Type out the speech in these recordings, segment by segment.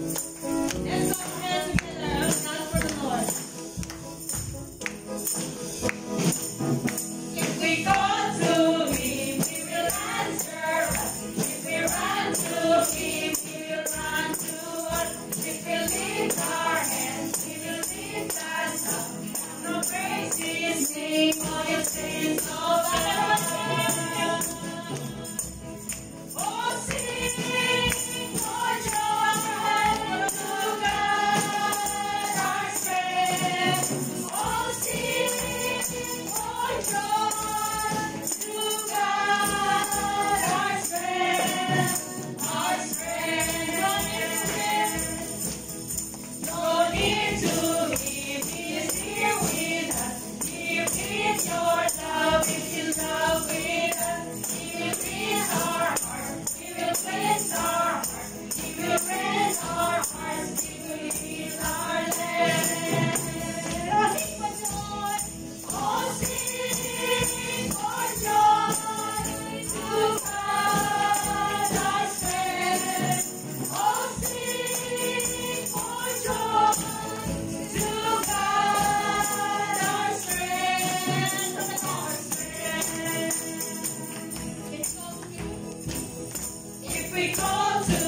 Let's strength.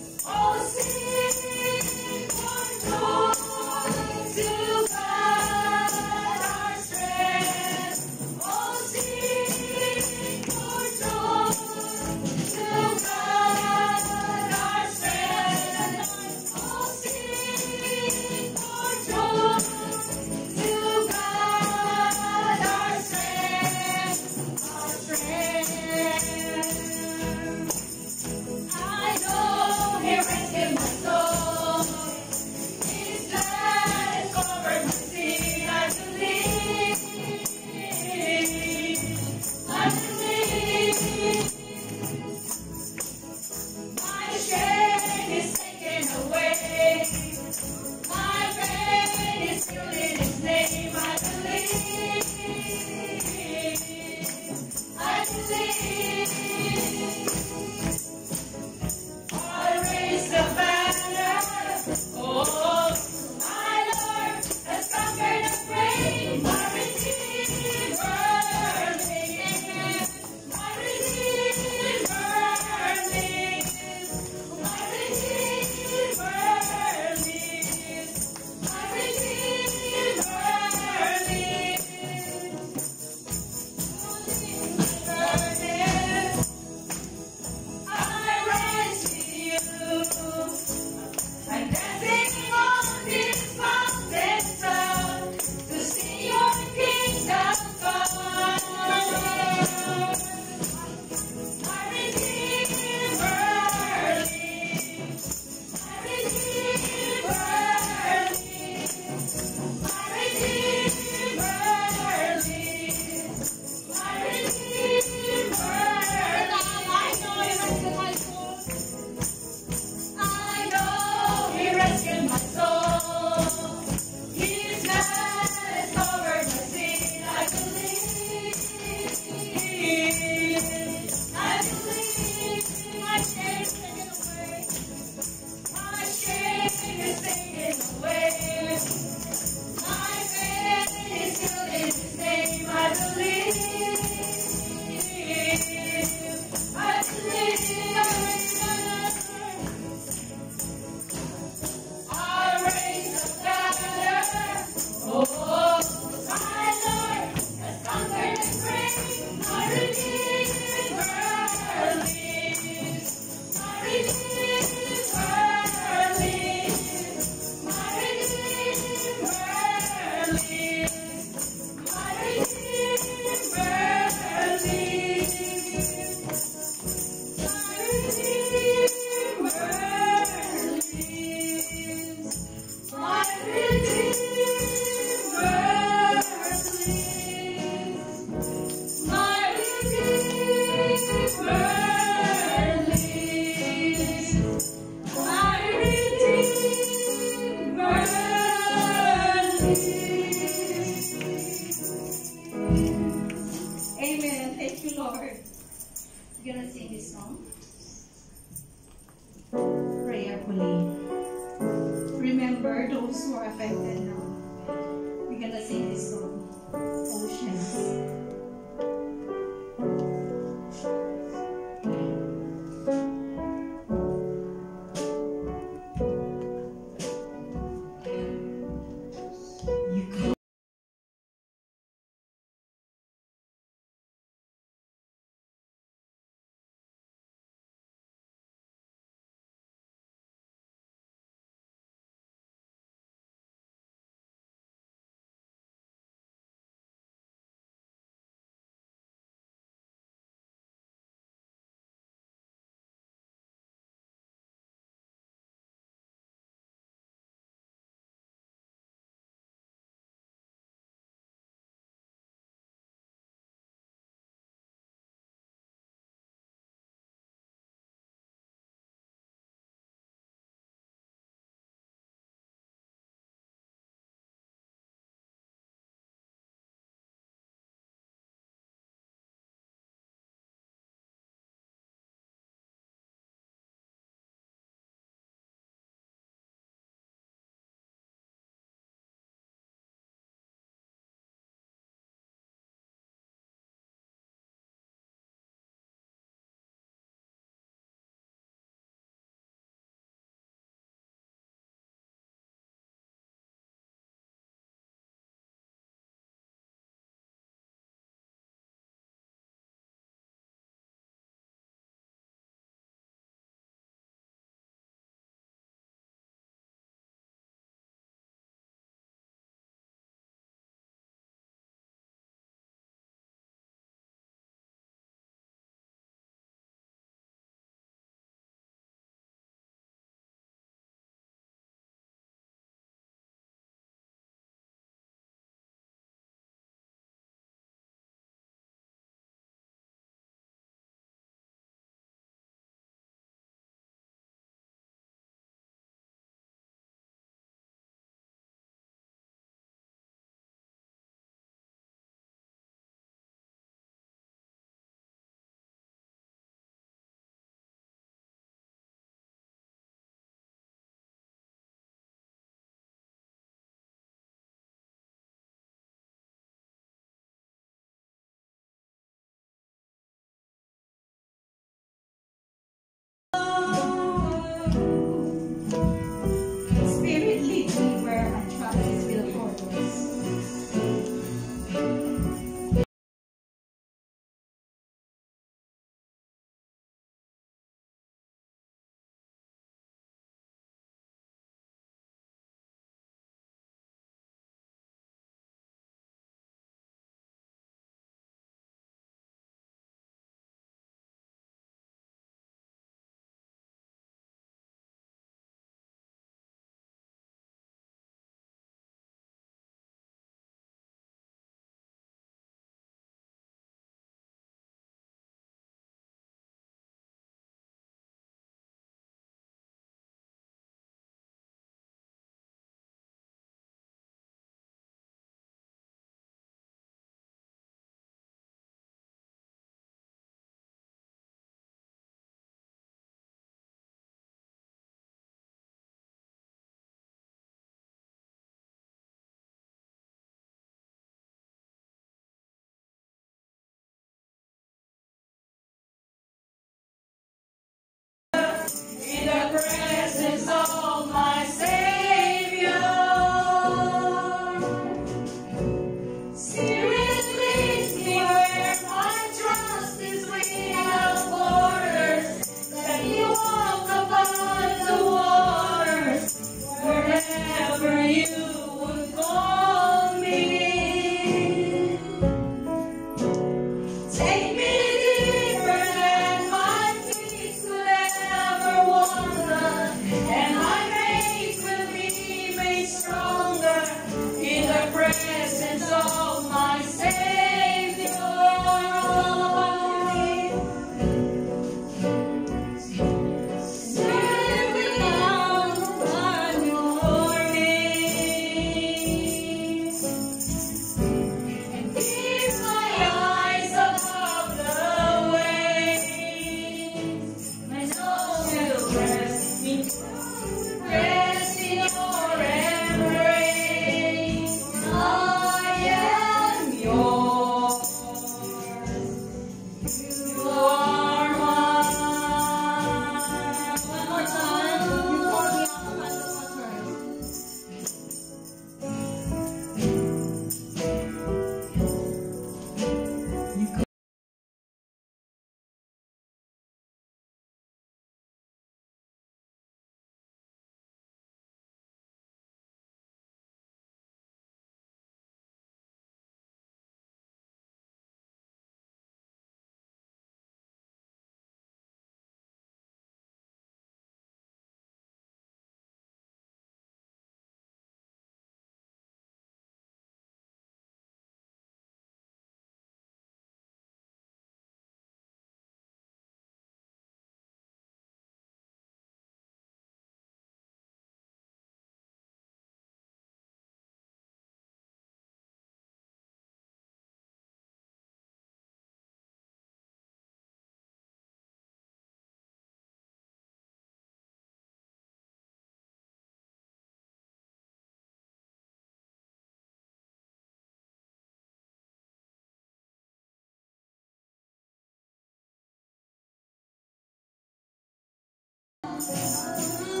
ああ。